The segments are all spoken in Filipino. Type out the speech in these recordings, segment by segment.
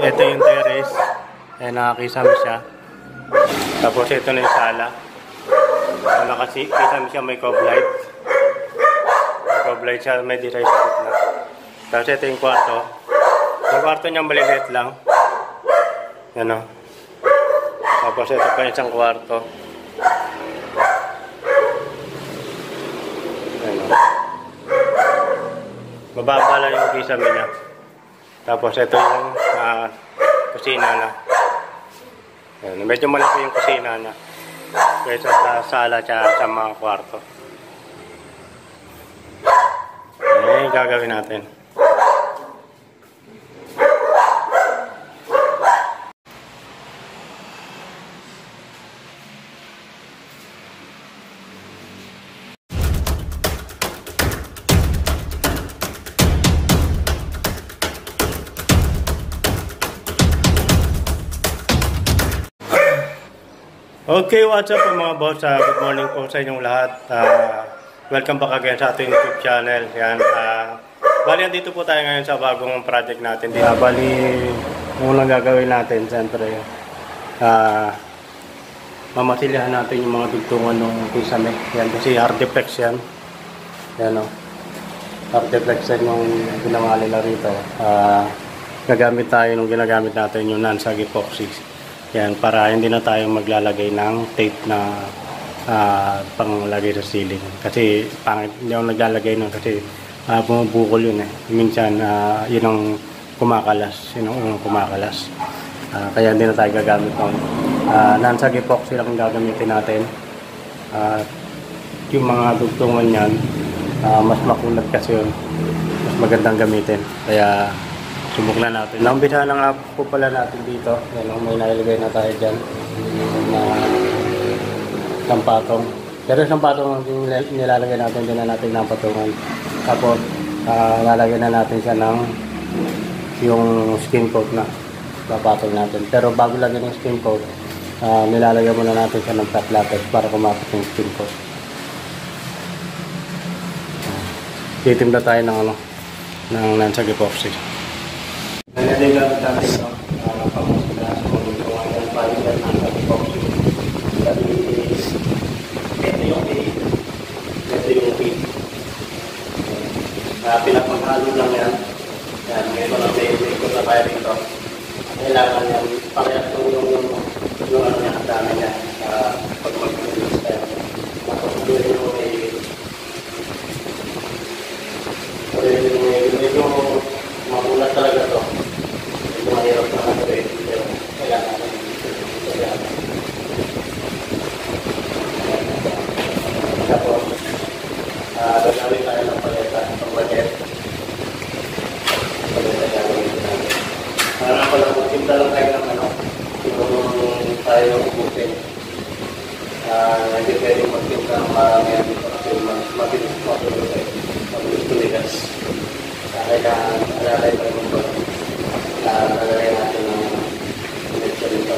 Ito yung terrace. Ayan, nakakisama siya. Tapos ito na yung sala. Wala kasi, kisama siya may cob light. May cob light siya, may diray sa gitna. Tapos ito yung kwarto. Yung kwarto niya maliliit lang. Yan o. Tapos ito pa yung isang kwarto. Yan o. Mababa lang yung kisame niya. Tapos ito yung ah, kusina na. Yan. Medyo malaki yung kusina na. Kaysa sa sala at sa mga kwarto. Eh, gagawin natin. Okay, what's up mga boss? Ah, good morning po sa inyong lahat. Ah, welcome back again sa ating YouTube channel. Yan. Uh, bali, andito po tayo ngayon sa bagong project natin. Di, ah, bali, unang gagawin natin, siyempre, ah, mamasilyahan natin yung mga dugtungan ng kisame. Yan, kasi artiflex yan. Yan o. Artiflex yan yung ginawa nila rito. Ah, gagamit tayo nung ginagamit natin yung non-sag epoxy. Yan, para hindi na tayo maglalagay ng tape na uh, panglagay sa ceiling. Kasi pangit, hindi ako naglalagay nun kasi uh, bumubukol yun eh. Minsan, uh, yun ang kumakalas. Yun ang unang kumakalas. Uh, kaya hindi na tayo gagamit nun. Uh, non-sag epoxy lang gagamitin natin. Uh, yung mga dugtungan yan, uh, mas makunat kasi yun. Mas magandang gamitin. Kaya Subok na natin. Naumpisa na nga po pala natin dito. Yan, may nailagay na tayo dyan. Na sampatong. Pero sampatong yung nilalagay natin, din na natin ng patungan. Tapos, uh, lalagyan na natin siya ng yung skin coat na papatong natin. Pero bago lagyan ng skin coat, uh, nilalagyan muna natin siya ng flat latex para kumapit yung skin coat. Titimda tayo ng ano, ng lansag epoxy. Gamit natin ito para pamusila sa mga gulungan ng palitan ng epoxy. Sabi, ito yung A, ito yung yan. Yan, na may na yan, pakiyat yung yung yung yung ano niya, dami niya uh, pag mag-release tayo. Tapos, ito yung A. Medyo magulat talaga to. Medyo mahirap na kasi pero kailangan natin kailangan. Tapos, uh, gagawin tayo ng paleta ng budget. Paleta gagawin natin. Para pala magpunta lang tayo ng ano, yung tayo ubusin. Uh, hindi pwede magpunta ng marami yan dito kasi mabilis mabilis mabilis tumigas. Kailangan alalay pa rin ba? Lalagay natin ng connection nito.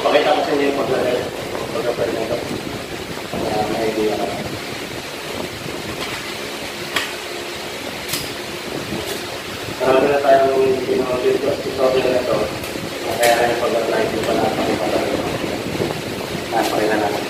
Pakita ko sa inyo yung paglagay. Paglagay nito. Para may idea ka. Marami na tayong ko sa software na ito. Kaya na yung pag-apply ko pala. Napakita natin.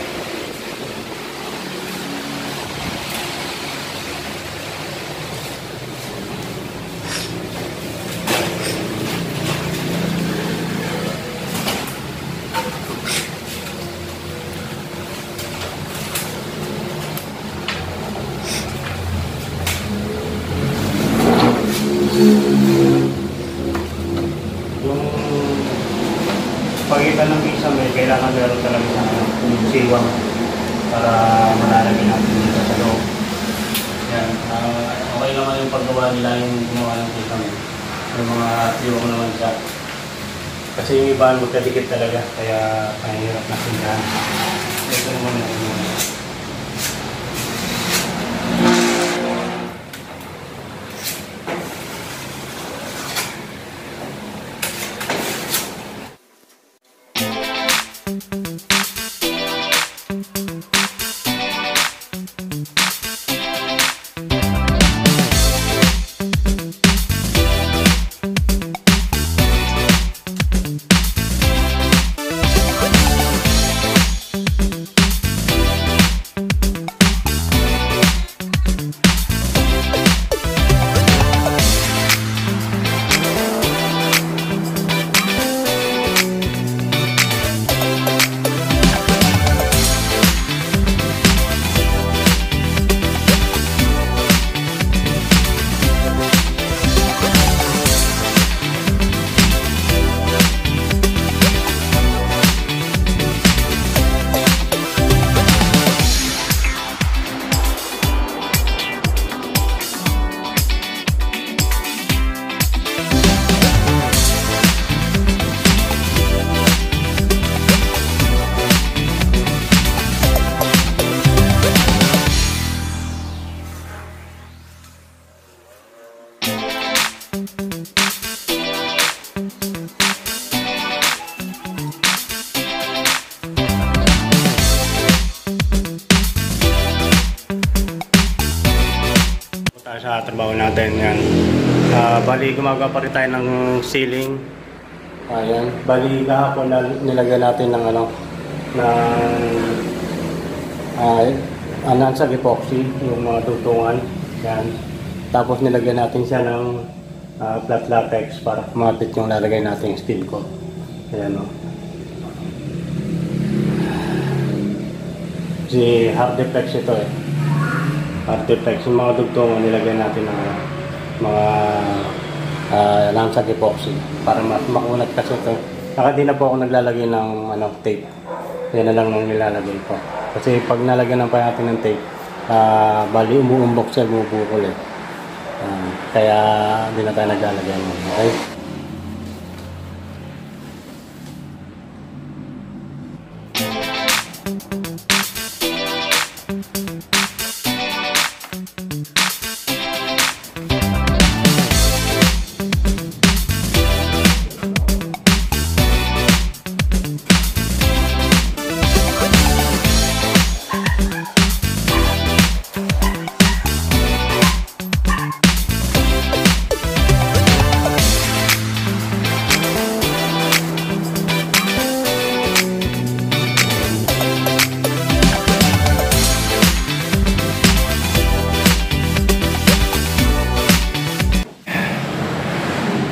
Yung pagitan ng visa may kailangan meron talaga yung siwang para malalagay natin dito sa loob. Yan. ah, okay naman yung paggawa nila yung gumawa ng visa may. Yung mga siwang naman siya. Kasi yung iba magkadikit talaga kaya mahirap na sindahan. Ito naman yung natin. Yan. Ah, bali, gumagawa pa rin tayo ng ceiling. Ayan. Bali, kahapon na nilagyan natin ng ano, ng ay anan sa epoxy, yung mga tutungan. Yan. Tapos nilagyan natin siya ng ah, flat latex para kumapit yung lalagay natin steel ko. Ayan o. Si hard deflex ito eh. Deflex. Yung mga dugtungan nilagyan natin ng mga uh, lansag epoxy para mas makunat kasi ito. Saka di na po ako naglalagay ng ano, tape. Yan na lang nang nilalagay ko. Kasi pag nalagyan ng pa natin ng tape, ah bali umuumbok siya, bumubukol eh. Ah, kaya di na tayo naglalagay nun. Okay?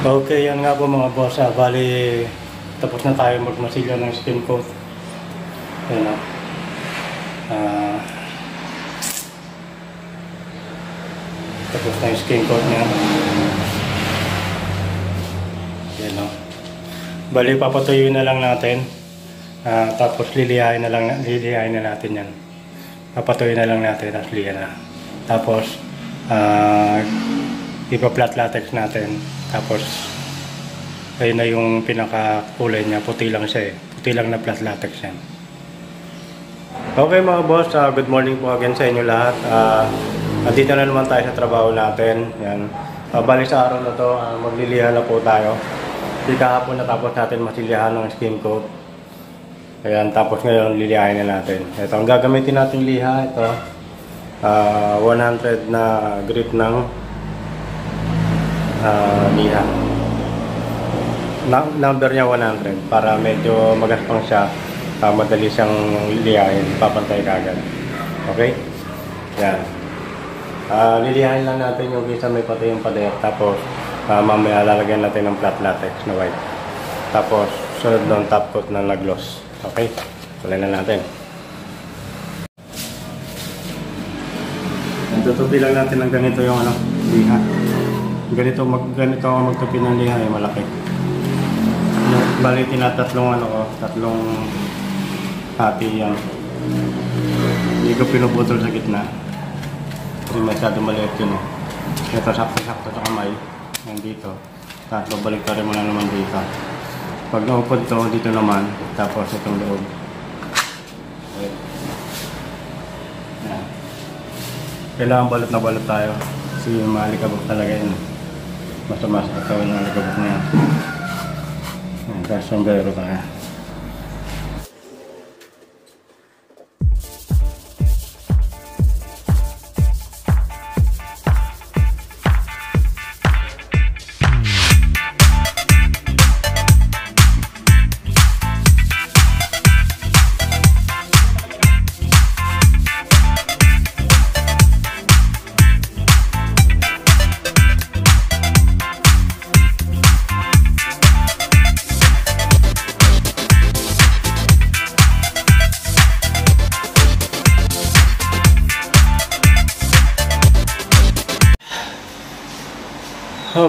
Okay, yan nga po mga boss. Ah, bali, tapos na tayo magmasilya ng skin coat. Yan ah. Ah, tapos na yung skin coat niya. Yan ah. Bali, papatuyo na lang natin. Ah, tapos lilihain na lang, lilihain na natin yan. Papatuyo na lang natin, tapos liyan na. Tapos, ah, ipa-flat latex natin. Tapos, ayun na yung pinaka-kulay niya. Puti lang siya eh. Puti lang na flat latex yan. Okay mga boss, ah, good morning po again sa inyo lahat. Uh, andito na naman tayo sa trabaho natin. Yan. Uh, bali sa araw na to, ah, magliliha na po tayo. Di kahapon natapos natin masilihan ng skin coat. Ayan, tapos ngayon lilihain na natin. Ito, ang gagamitin natin liha, ito. ah, 100 na grip ng ah, liha. Na- number niya 100 para medyo magaspang siya. ah, madali siyang lihain, papantay kagad. Okay? Yan. Ah, lilihain lang natin yung visa may pati yung pader. Tapos, ah, mamaya lalagyan natin ng flat latex na white. Tapos, sunod doon top coat ng na gloss. Okay? Kulay na natin. Tutupi lang natin ng ganito yung ano, liha. Ganito, mag, ganito ang magtupi ng liha ay malaki. Yung, bali, tinatatlong ano ko, tatlong hati yan. Hindi ko pinuputol sa gitna. Kasi masyado maliit yun eh. Ito sakto-sakto sa kamay. Yan dito. Tapos babalik pa rin mo na naman dito. Pag naupod to, dito naman. Tapos itong loob. Okay. Kailangan balot na balot tayo. Kasi yung malikabok talaga yun. Masama sa katawan ng alikabok na yan. Yan, tapos sombrero tayo.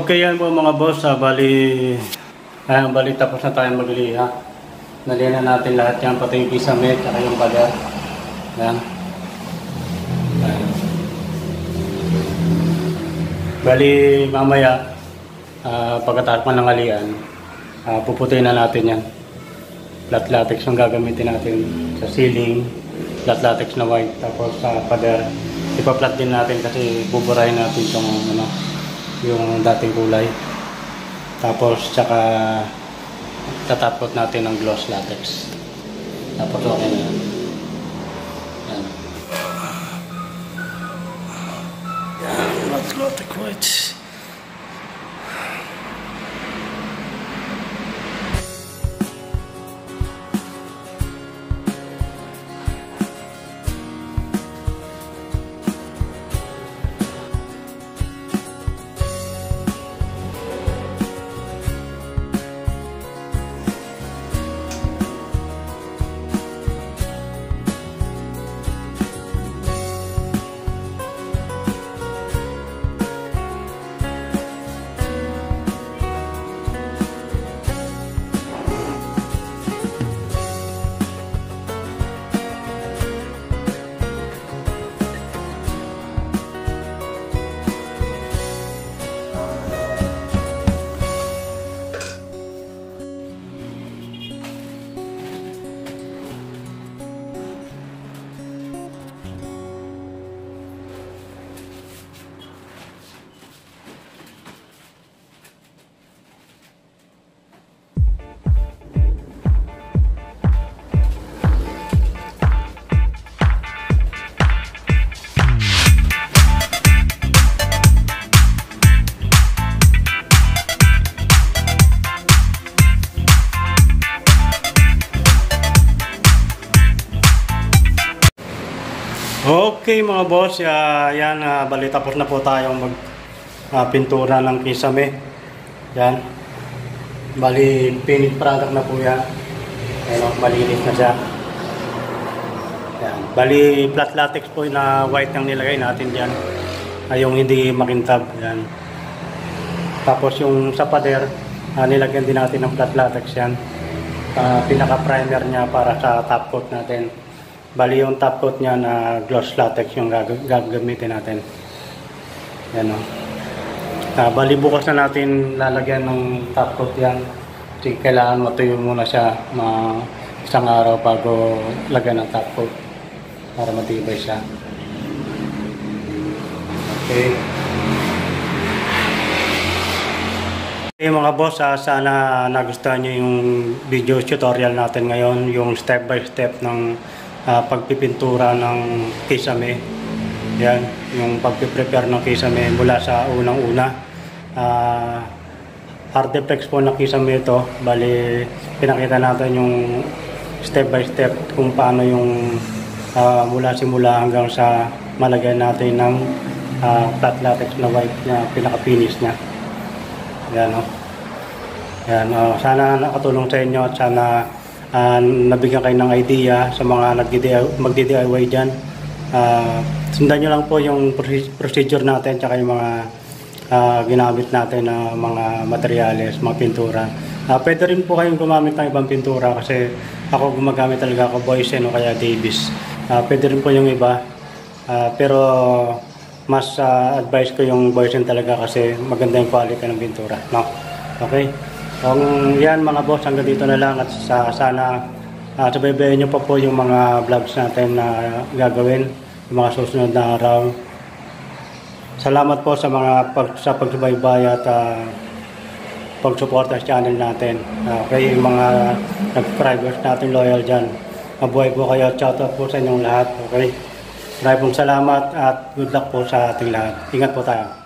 Okay yan po mga boss. Ah, bali, ayan, bali tapos na tayo magliha. Nalihan na natin lahat yan, pati yung kisame, tsaka yung baler. Yan. Ayan. Bali, mamaya, ah, pagkatapos ng alian, ah, puputuin na natin yan. Flat latex ang gagamitin natin sa ceiling, flat latex na white, tapos sa pader. Ipa-flat din natin kasi buburahin natin itong ano, yung dating kulay. Tapos tsaka tatapot natin ng gloss latex. Tapos okay na yan. Yan. Yan. Not quite. Okay mga boss, ah, yan, uh, bali tapos na po tayong mag ah, pintura ng kisame. Yan. Bali, finished product na po yan. Ayan, oh, malinis na siya. Yan. Bali, flat latex po na white ang nilagay natin dyan. Ay, hindi makintab. Yan. Tapos yung sa pader, ah, nilagyan din natin ng flat latex yan. Ah, pinaka-primer niya para sa top coat natin. Bali yung top coat niya na gloss latex yung gag- gagamitin natin. Yan o. Ah, bali bukas na natin lalagyan ng top coat yan. Kasi kailangan matuyo muna siya ma isang araw bago lagyan ng top coat para matibay siya. Okay. Okay mga boss, ah, sana nagustuhan nyo yung video tutorial natin ngayon, yung step by step ng ah, pagpipintura ng kisame. Yan, yung pagpiprepare ng kisame mula sa unang-una. Uh, artifacts po ng kisame ito, bali pinakita natin yung step by step kung paano yung ah, mula simula hanggang sa malagay natin ng ah, flat latex na white na pinaka-finish niya. Yan o. Yan, oh, sana nakatulong sa inyo at sana ah, nabigyan kayo ng idea sa mga magdi-DIY dyan. Ah, sundan nyo lang po yung proce- procedure natin tsaka yung mga ah, ginamit natin na mga materyales, mga pintura. Ah, pwede rin po kayong gumamit ng ibang pintura kasi ako gumagamit talaga ako Boysen o kaya Davis. Ah, pwede rin po yung iba. Ah, pero mas ah, advice ko yung Boysen talaga kasi maganda yung quality ng pintura. No? Okay? Kung yan mga boss, hanggang dito na lang at sa, sana uh, sabaybayan nyo pa po yung mga vlogs natin na gagawin, yung mga susunod na araw. Salamat po sa mga pag, sa pagsubaybay at uh, pagsuporta sa channel natin. Uh, kayo yung mga subscribers natin loyal dyan. Mabuhay po kayo. Shout out po sa inyong lahat. Okay? Maraming salamat at good luck po sa ating lahat. Ingat po tayo.